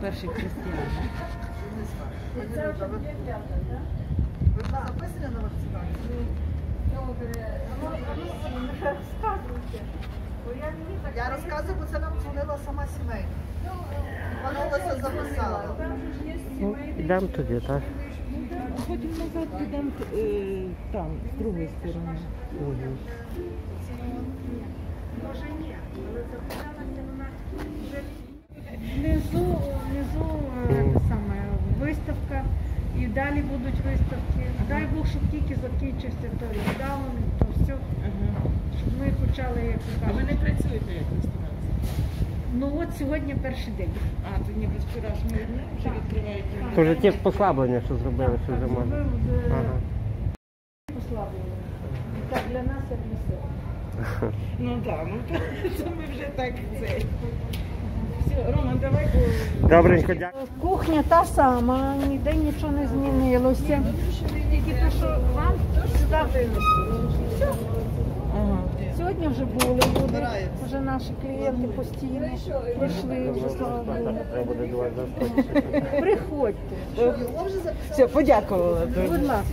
перші християни. Ви записані на вакцинацію? Я розказую, бо це нам дзвонила сама сімейна. Вона Олеся записала. Ну, йдемо тоді, так? Потім назад підемо е, там, з другої сторони. Угу. Далі будуть виставки. Дай Бог, щоб тільки закінчився той локдаун, то все, Ага. щоб щоб ми почали як то А ви кажуть. не працюєте як ресторан? Ну от сьогодні перший день. А, то ніби з вчорашнього дня вже відкриваєте. То вже ті послаблення, що зробили, що вже можна. Ага. послаблення. Так для нас, як для себе. Ну так, ну то, то ми вже так це. Все, Роман, давай. Добренько, дякую. Кухня та сама, ніде нічого не змінилося. Тільки те, що вам сюди винесли. Ага. Сьогодні вже були люди, вже наші клієнти постійно прийшли, вже слава Богу. Приходьте, Все, подякувала. будь ласка.